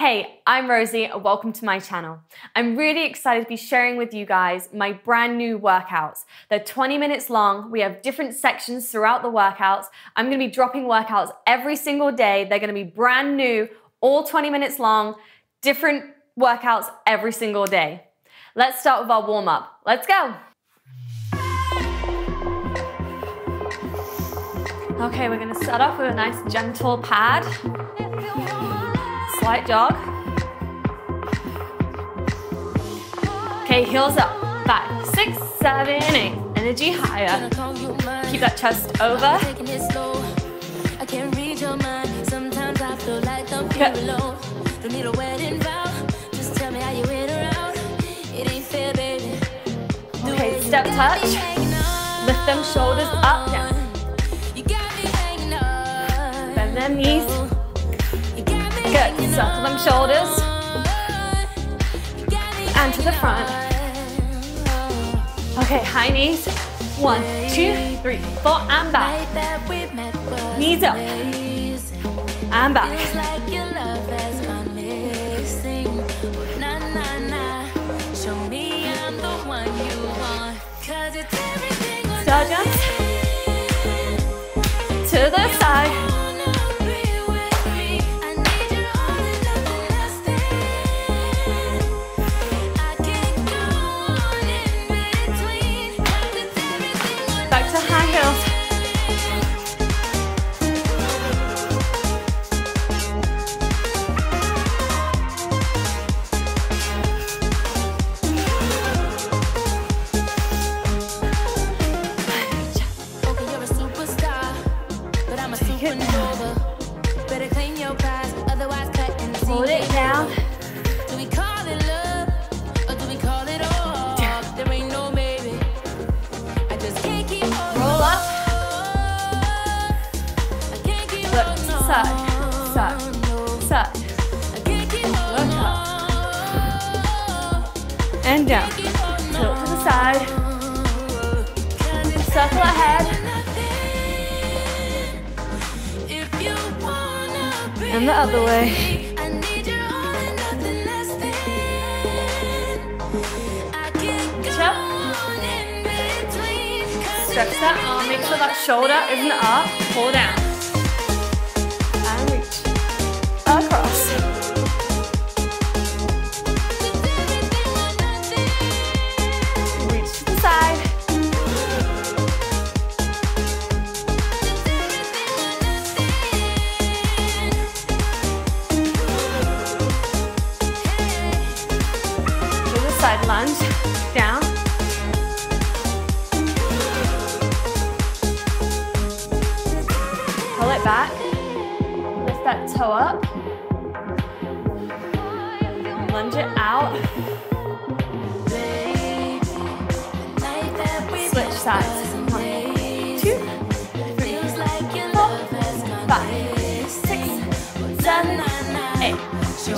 Hey, I'm Rosie and welcome to my channel. I'm really excited to be sharing with you guys my brand new workouts. They're 20 minutes long. We have different sections throughout the workouts. I'm gonna be dropping workouts every single day. They're gonna be brand new, all 20 minutes long, different workouts every single day. Let's start with our warm up. Let's go. Okay, we're gonna start off with a nice gentle pad slight jog. Okay, heels up. Five, six, seven, eight. Energy higher. Keep that chest over. I can't read your mind. Sometimes I feel like I'm good. Okay, step touch. Lift them shoulders up, down. Bend them knees. Good. Circle them shoulders. And to the front. Okay, high knees. One, two, three, four, and back. Knees up. And back. Other way. Stretch that arm, make sure that shoulder isn't up, pull down.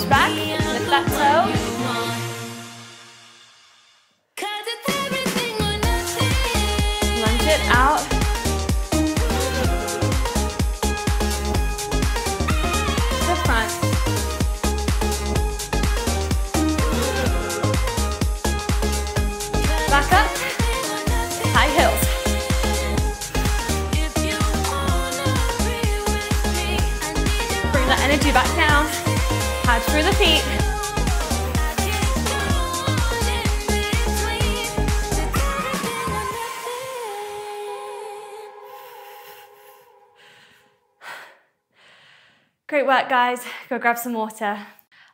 Back, lift that toe. Great work, guys. Go grab some water.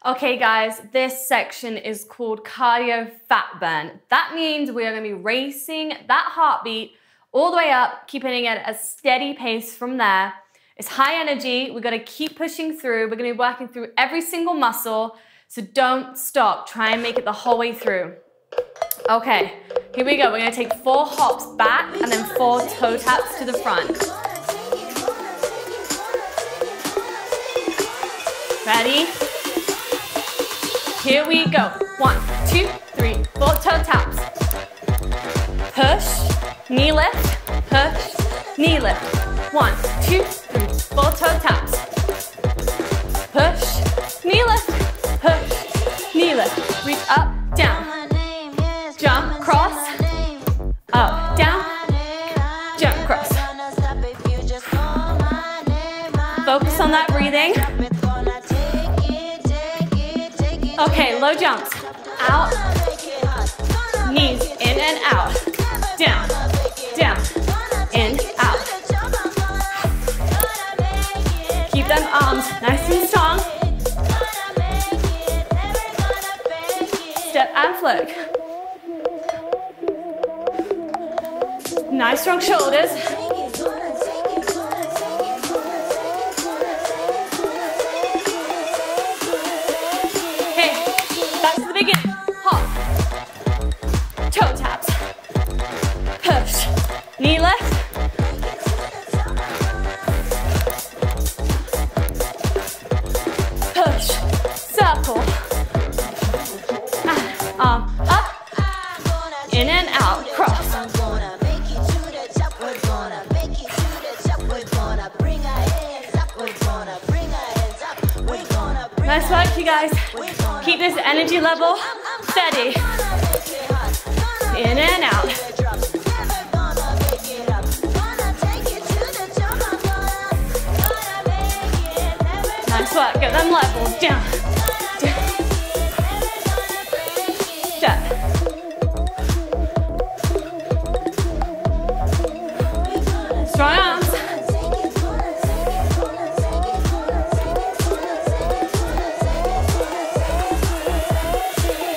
Okay, guys, this section is called cardio fat burn. That means we are gonna be racing that heartbeat all the way up, keeping it at a steady pace from there it's high energy. We're gonna keep pushing through. We're gonna be working through every single muscle. So don't stop. Try and make it the whole way through. Okay, here we go. We're gonna take four hops back and then four toe taps to the front. Ready? Here we go. One, two, three, four toe taps. Push, knee lift, push, knee lift. One, two, three, four, toe taps. Okay, low jumps. Out, knees in and out. Down, down, in, out. Keep them arms nice and strong. Step and float. Nice strong shoulders. Knee lift. Push. Circle. Ah, Arm up. In and out. Cross. Nice work, you guys. Keep this energy level steady. In and out. Work. Get them levels down. down. Strong arms.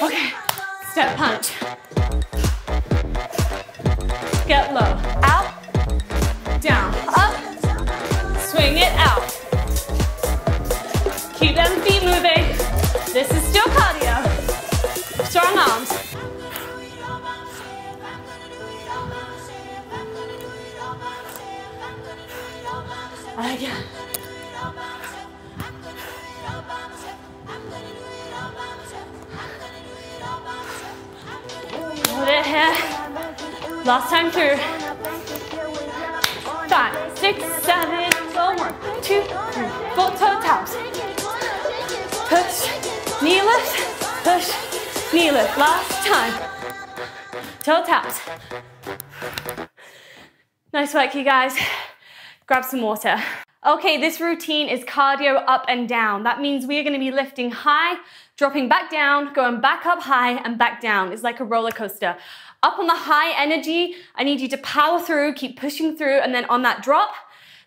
Okay. Step punch. Get low. This is still cardio. Strong arms. Again. Hold it here. Last time through. Five, six, seven, go one, two, three, four, toe lift, push, knee lift. Last time. Toe taps. Nice work, you guys. Grab some water. Okay, this routine is cardio up and down. That means we are gonna be lifting high, dropping back down, going back up high and back down. It's like a roller coaster. Up on the high energy, I need you to power through, keep pushing through, and then on that drop,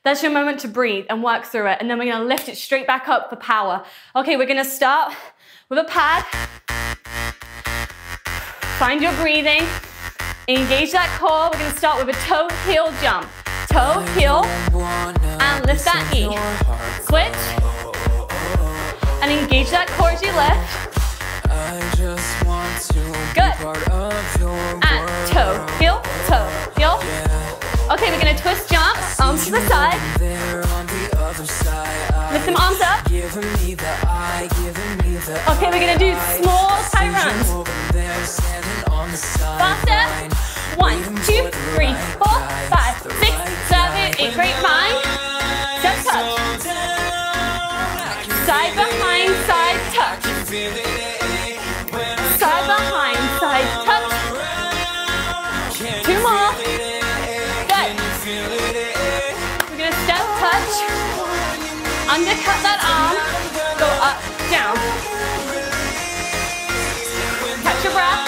that's your moment to breathe and work through it. And then we're gonna lift it straight back up for power. Okay, we're gonna start with a pad. Find your breathing. Engage that core. We're gonna start with a toe heel jump. Toe heel and lift that knee. Switch and engage that core as you lift. Good. And toe heel, toe heel. Okay, we're gonna twist jump, arms to the side. Lift them arms up. Okay, we're gonna do small tight runs. Faster. One, two, three, four, five, six, seven, eight. Grapevine. Step down. Catch your breath.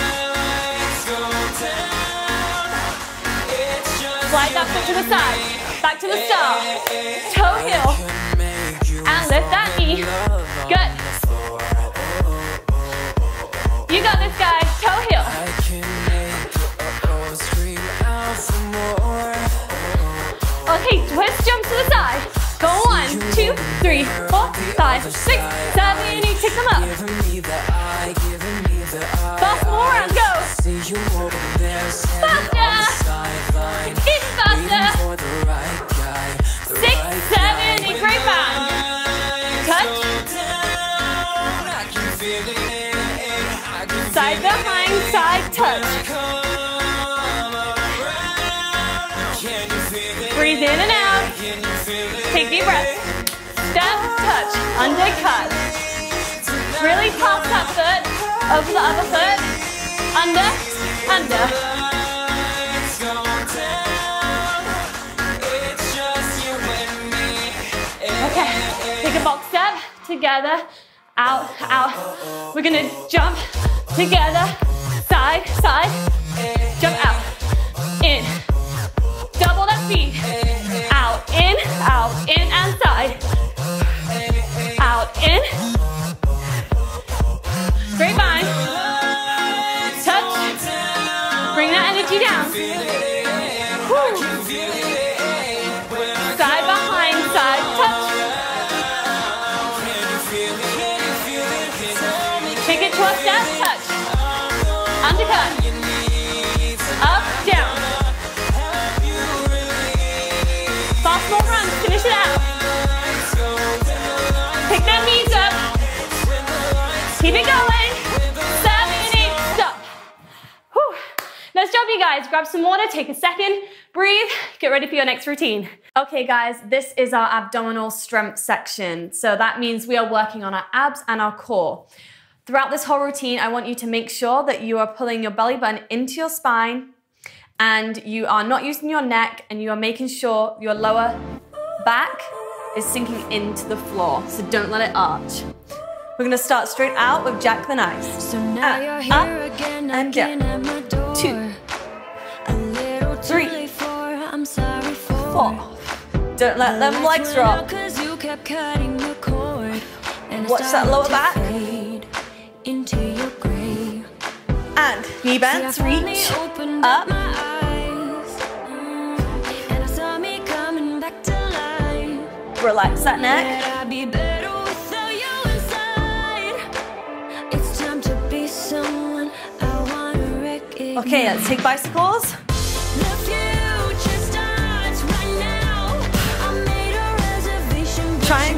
Slide that foot to the side. Back to the start. Toe heel. And lift that knee. Good. You got this, guys. Toe heel. Okay, twist jump to the side. Go one, two, three, four, five, six, seven, eight. Take them up. Fast more round. Go. Faster. Even faster. Six, seven, eight. Grapevine. Touch. Side behind, side touch. Step, touch, undercut. Really toss that foot. Over the other foot. Under, under. Okay, take a box step together, out, out. We're gonna jump together, side, side, jump out, in. Double that speed. In, out, in, and side. Out, in. Grapevine. Touch. Bring that energy down. Whew. Side behind side. Touch. Take it to a step. Touch. Undercut. Job, you guys. Grab some water, take a second, breathe, get ready for your next routine. Okay, guys, this is our abdominal strength section. So that means we are working on our abs and our core. Throughout this whole routine, I want you to make sure that you are pulling your belly button into your spine and you are not using your neck and you are making sure your lower back is sinking into the floor. So don't let it arch. We're gonna start straight out with Jack the Knife. So now Up, you're here up, again, and knocking Don't let them legs drop. Watch that lower back. And knee bends, reach up. Relax that neck. Okay, let's take bicycles.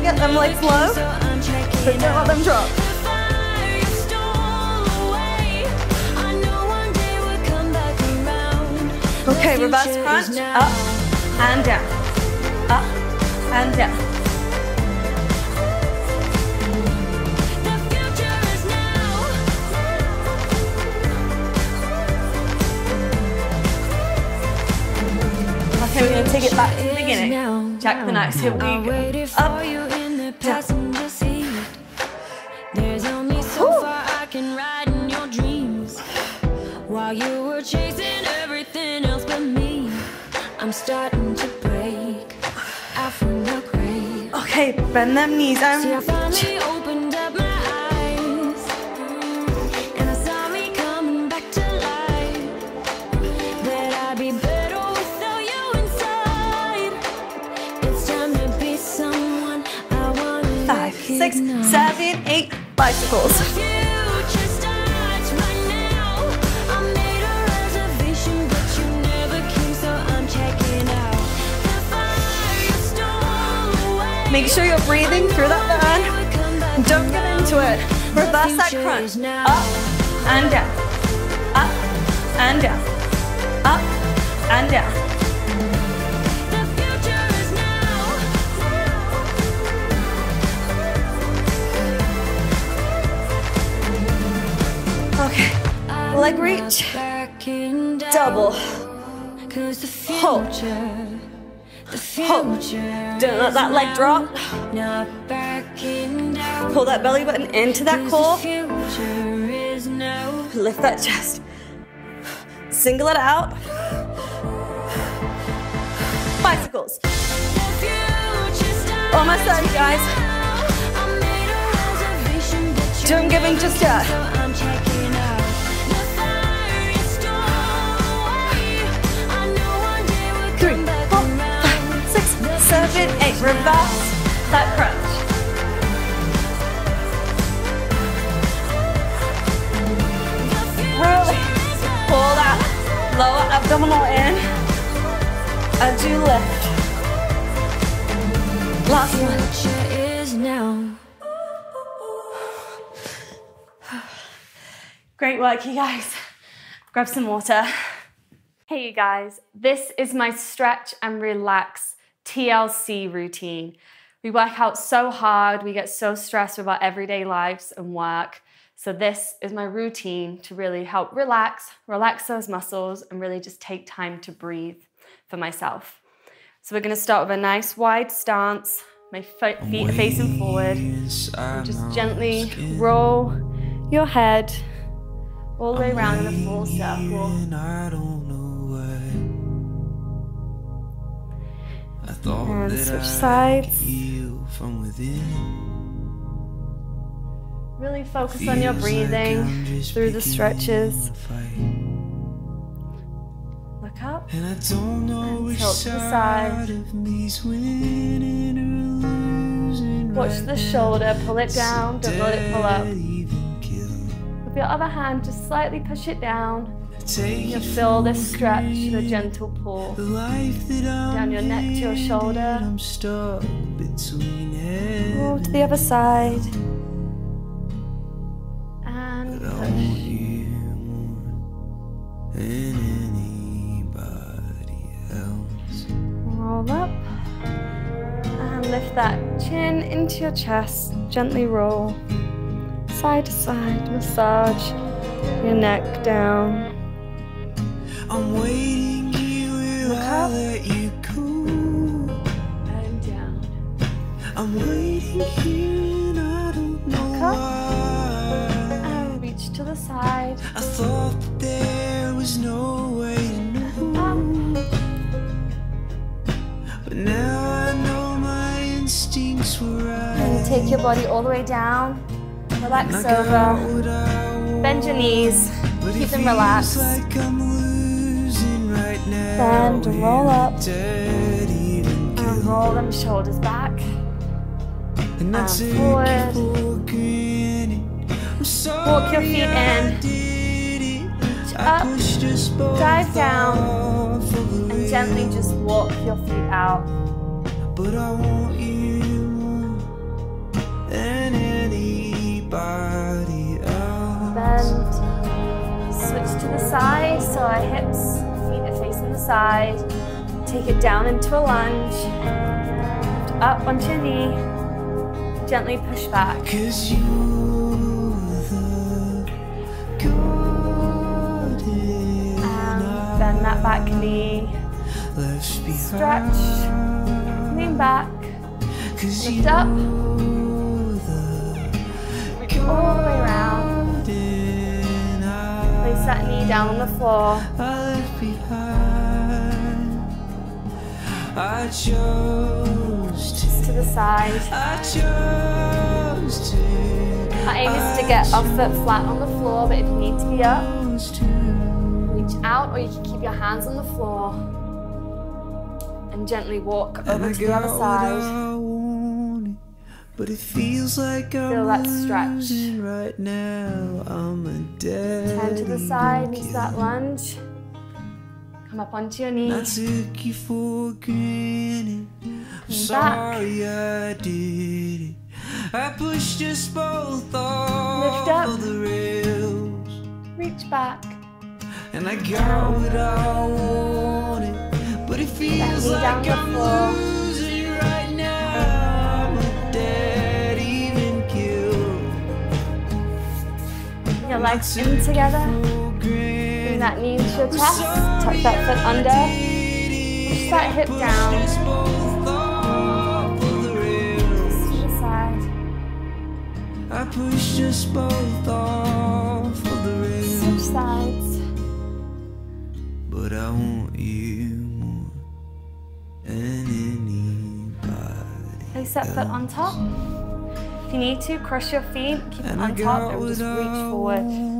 Get them legs low, But don't let them drop. Okay, reverse crunch. Up and down. Up and down. Okay, we're gonna take it back to the beginning. Jack the knife. Here we go. Up. You in the passenger seat. There's only so Whew. far I can ride in your dreams. While you were chasing everything else but me, I'm starting to break out from the grave. Okay, bend them knees I'm. See, away. Make sure you're breathing through that burn. Don't get into it. Reverse that crunch. Up and down. Up and down. Up and down. Okay, leg reach. Double. Hold. Hold. Don't let that leg drop. Pull that belly button into that core. Lift that chest. Single it out. Bicycles. Almost done, guys. Don't give in just yet. Three, four, five, six, seven, eight. Reverse that crunch. Really pull that lower abdominal in as you lift. Last one. Future is now. Great work, you guys. Grab some water. Hey, you guys, this is my stretch and relax TLC routine. We work out so hard, we get so stressed with our everyday lives and work. So, this is my routine to really help relax, relax those muscles, and really just take time to breathe for myself. So, we're gonna start with a nice wide stance, my feet facing forward. And just gently roll your head all the way around in a full circle. I don't know why. I thought And that switch sides. heal from within. Really focus on your Feels like breathing through the stretches. Look up. And I don't know And which tilt to the side of me's winning. Watch the shoulder, pull it down, don't let it pull up. Dead even kill. With your other hand, just slightly push it down. You feel this for stretch the gentle pull. The life that I'm Down your neck to your shoulder. I'm stuck between Roll heaven to the other side. And push. want you more than anybody else. Roll up. And lift that chin into your chest. Gently roll. Side to side. Massage your neck down. I'm waiting here Look I up. let you go. And down. I'm waiting here and I don't know Look up. why. And reach to the side. I thought that there was no way to know. But now I know my instincts were right. And take your body all the way down. Relax I over. I Bend your knees. Keep them relaxed. Bend, roll up. And roll them shoulders back. And forward. it for granted. I'm sorry Walk your feet in. up, pushed us both dive down, off of the And gently just walk your feet out. But I want you than anybody else. Bend. Switch to the side so our hips, feet are facing the side. Take it down into a lunge. Lift up onto your knee. Gently push back. Cause good And bend that back knee. Stretch. Lean back. Lift up. Reach all the way around. Place that knee down on the floor. I left behind. I chose to. To the side. I chose to. Our aim is to get our foot flat on the floor, but if you need to be up, reach out or you can keep your hands on the floor and gently walk over to the other side. Wanted, But it feels like I'm Feel that stretch. right now. I'm a dead. Turn to the side into that lunge. Come up onto your I took you for granted. I'm sorry I did it. I pushed us both off up. the rails. Reach back. And I got what I wanted. But it feels like I'm floor. losing right now. I'm a dead even kill. Your legs in together. Bring that knee into your chest. Tuck that foot under. Push that hip down. To the side. I pushed us both off of the Switch rails, sides. but I want you more than anybody. Place that foot on top. If you need to, cross your feet, keep it on top, and just reach forward.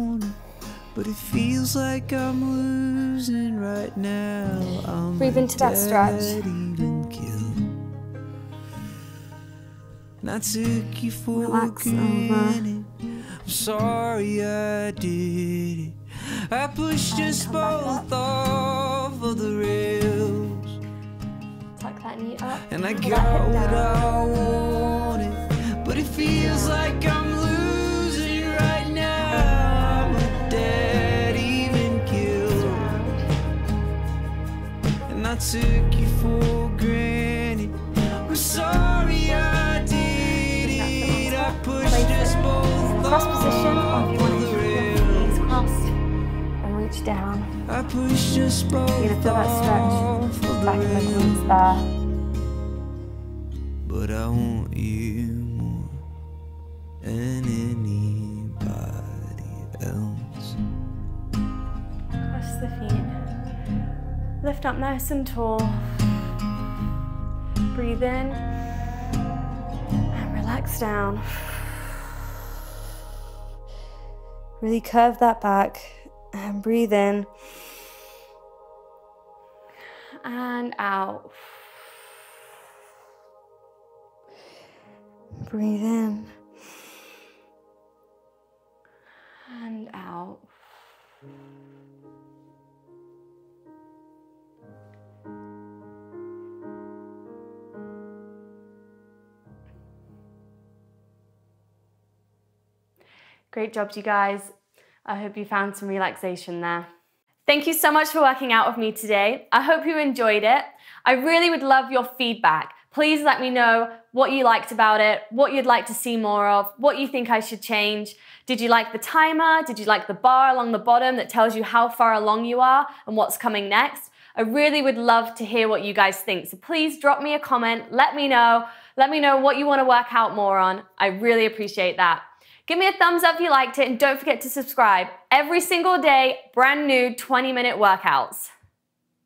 But it feels like I'm losing right now. I'm Breathe into that stretch. even kill. And I took you for Relax over. I'm sorry I did it. I pushed And us both off of the rails. Tuck that knee up. And I got what. I wanted, but it feels like I'm took you for granted. I'm sorry I did it. I pushed us both cross position, or your you knees crossed and reach down. I pushed us both You're gonna feel that stretch back in the glutes there. But I want you more than anybody else. Cross the feet. Lift up nice and tall. Breathe in and relax down. Really curve that back and breathe in and out. Breathe in and out. Great jobs, you guys. I hope you found some relaxation there. Thank you so much for working out with me today. I hope you enjoyed it. I really would love your feedback. Please let me know what you liked about it, what you'd like to see more of, what you think I should change. Did you like the timer? Did you like the bar along the bottom that tells you how far along you are and what's coming next? I really would love to hear what you guys think. So please drop me a comment, let me know. Let me know what you want to work out more on. I really appreciate that. Give me a thumbs up if you liked it and don't forget to subscribe. Every single day, brand new 20 minute workouts.